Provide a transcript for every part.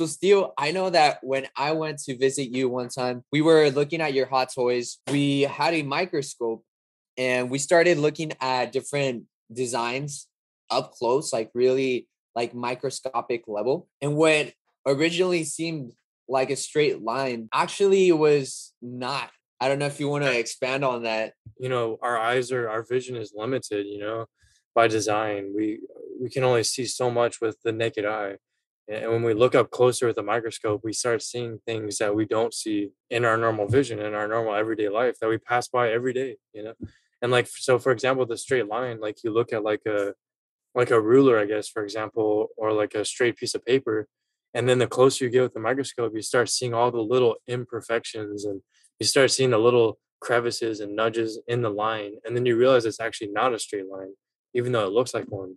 So Steal, I know that when I went to visit you one time, we were looking at your hot toys. We had a microscope and we started looking at different designs up close, like really like microscopic level. And what originally seemed like a straight line actually was not. I don't know if you want to expand on that. You know, our eyes are our vision is limited, you know, by design. We we can only see so much with the naked eye. And when we look up closer with a microscope, we start seeing things that we don't see in our normal vision, in our normal everyday life that we pass by every day, you know? And like, so for example, the straight line, like you look at like a, like a ruler, I guess, for example, or like a straight piece of paper. And then the closer you get with the microscope, you start seeing all the little imperfections and you start seeing the little crevices and nudges in the line. And then you realize it's actually not a straight line, even though it looks like one.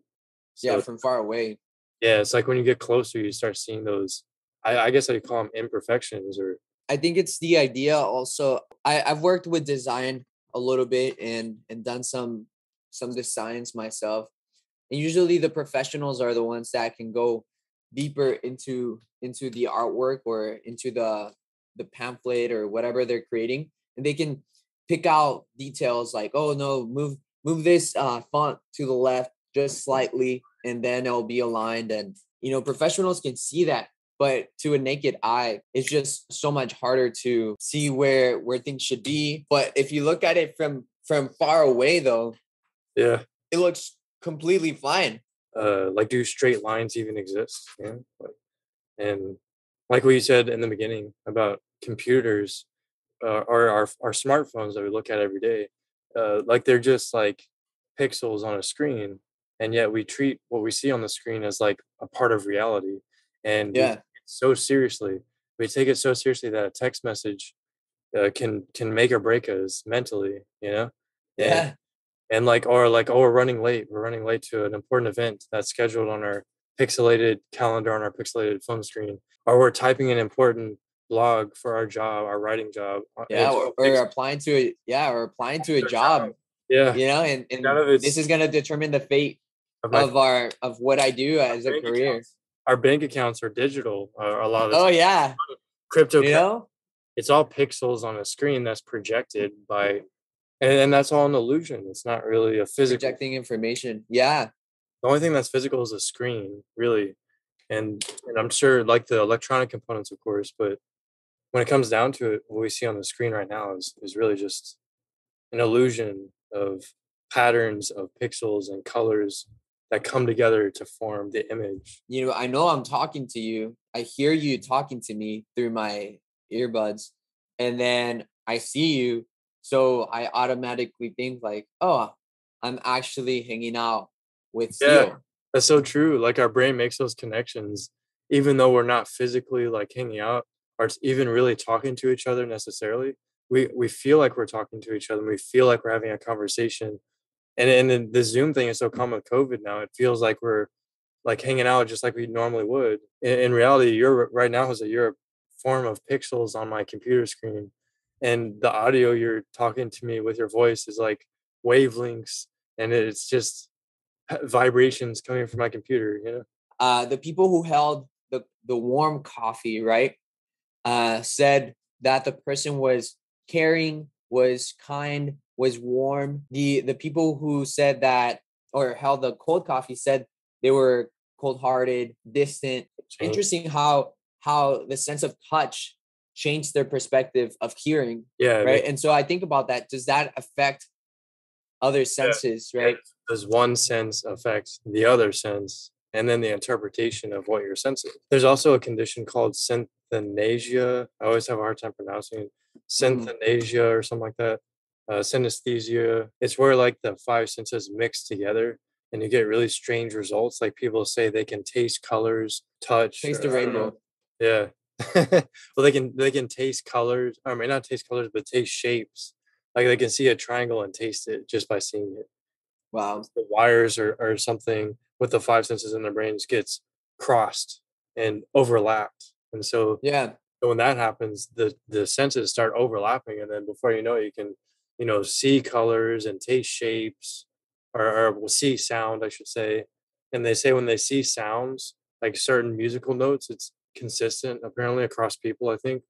So, yeah, from far away. Yeah, it's like when you get closer, you start seeing those. I, I guess I call them imperfections, or I think it's the idea. Also, I, I've worked with design a little bit and and done some some designs myself. And usually, the professionals are the ones that can go deeper into into the artwork or into the the pamphlet or whatever they're creating, and they can pick out details like, oh no, move move this uh, font to the left just slightly and then it'll be aligned and you know professionals can see that but to a naked eye it's just so much harder to see where where things should be. But if you look at it from from far away though yeah. it looks completely fine. Uh like do straight lines even exist? Yeah and like what you said in the beginning about computers uh, or our, our smartphones that we look at every day uh, like they're just like pixels on a screen and yet we treat what we see on the screen as like a part of reality and yeah. so seriously. We take it so seriously that a text message uh, can can make or break us mentally you know? Yeah. and like or like oh we're running late we're running late to an important event that's scheduled on our pixelated calendar on our pixelated phone screen or we're typing an important blog for our job our writing job uh, yeah or, or applying to a yeah or applying to a job. yeah. you know and, and this is going to determine the fate of, of our of what I do as a career. Accounts. Our bank accounts are digital. Uh, a lot of oh yeah, crypto. You know? It's all pixels on a screen that's projected by, and, and that's all an illusion. It's not really a physical projecting information. Yeah. The only thing that's physical is a screen, really, and and I'm sure like the electronic components, of course, but when it comes down to it, what we see on the screen right now is is really just an illusion of patterns of pixels and colors that come together to form the image. You know, I know I'm talking to you. I hear you talking to me through my earbuds, and then I see you. So I automatically think like, oh, I'm actually hanging out with yeah, you. That's so true. Like our brain makes those connections, even though we're not physically like hanging out or even really talking to each other necessarily. We we feel like we're talking to each other. we feel like we're having a conversation and and the Zoom thing is so common with COVID now. It feels like we're like hanging out just like we normally would. In, in reality, you're right now is a you're form of pixels on my computer screen, and the audio you're talking to me with your voice is like wavelengths, and it's just vibrations coming from my computer. You know, uh, the people who held the the warm coffee, right, uh, said that the person was caring, was kind, was warm. The the people who said that or held the cold coffee said they were cold-hearted, distant. Interesting how how the sense of touch changed their perspective of hearing. Yeah. Right. and so I think about that. Does that affect other senses, yeah. right? Does one sense affect the other sense? And then the interpretation of what your sense is. There's also a condition called synthesia. I always have a hard time pronouncing it. Mm. Synthesia mm. or something like that uh, synesthesia. It's where like the five senses mix together and you get really strange results. Like people say they can taste colors, touch, taste the rainbow. Yeah. well, they can they can taste colors. I mean, not taste colors, but taste shapes. Like they can see a triangle and taste it just by seeing it. Wow. The wires or or something with the five senses in their brains gets crossed and overlapped, and so yeah. So when that happens, the the senses start overlapping, and then before you know it, you can you know see colors and taste shapes or, or will see sound i should say and they say when they see sounds like certain musical notes it's consistent apparently across people, I think.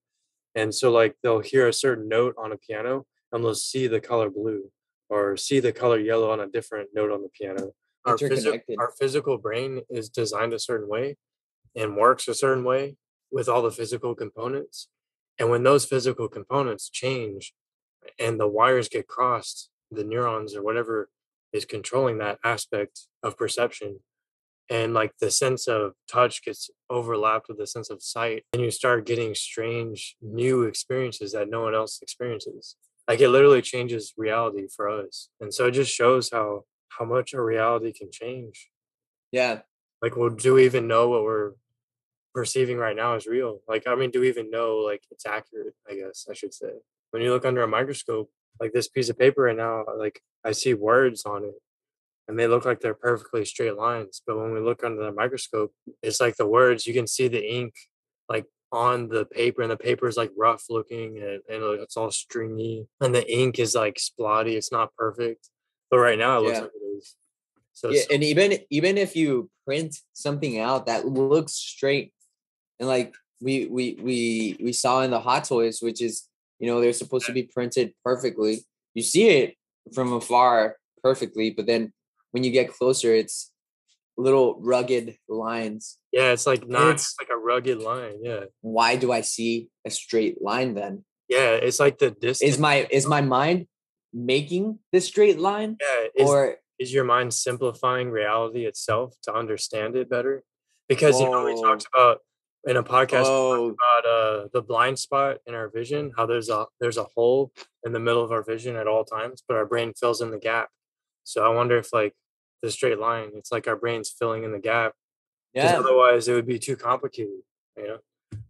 And so like they'll hear a certain note on a piano and they'll see the color blue or see the color yellow on a different note on the piano. Our, Interconnected. our physical brain is designed a certain way and works a certain way with all the physical components. And when those physical components change and the wires get crossed, the neurons or whatever is controlling that aspect of perception, and like the sense of touch gets overlapped with the sense of sight, and you start getting strange new experiences that no one else experiences. Like it literally changes reality for us. And so it just shows how how much our reality can change. Yeah. Like, well, do we even know what we're perceiving right now is real? Like, I mean, do we even know like it's accurate? I guess I should say. When you look under a microscope, like this piece of paper right now, uh, like I see words on it and they look like they're perfectly straight lines. But when we look under the microscope, it's like the words, you can see the ink like on the paper, and the paper is like rough looking and, and it's all stringy, and the ink is like splotty. It's not perfect. But right now, it looks Yeah. like it is. So yeah, and even even if you print something out that looks straight, and like we we we we saw in the Hot Toys, which is you know they're supposed to be printed perfectly. You see it from afar perfectly, but then when you get closer, it's little rugged lines. yeah, it's like not it's- like a rugged line. Yeah, Why do I see a straight line then? yeah, it's like the distance. Is my is my mind making this straight line, yeah, is, or is your mind simplifying reality itself to understand it better? Because you know we Whoa. talked oh. about in a podcast oh about uh the blind spot in our vision, how there's a there's a hole in the middle of our vision at all times, but our brain fills in the gap. So I wonder if like the straight line, it's like our brain's filling in the gap. Yeah, otherwise it would be too complicated, you know.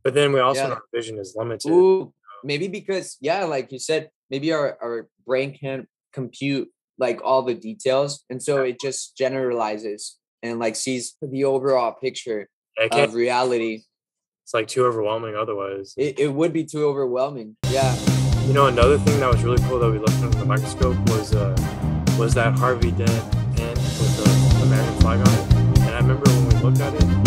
But then we also Yeah. know our vision is limited. Ooh, maybe because yeah, like you said, maybe our, our brain can't compute like all the details, and so it just generalizes and like sees the overall picture of reality. It's like too overwhelming otherwise. It, it would be too overwhelming. Yeah. You know, another thing that was really cool that we looked under the microscope was uh was that Harvey Dent pen with the American flag on it. And I remember when we looked at it,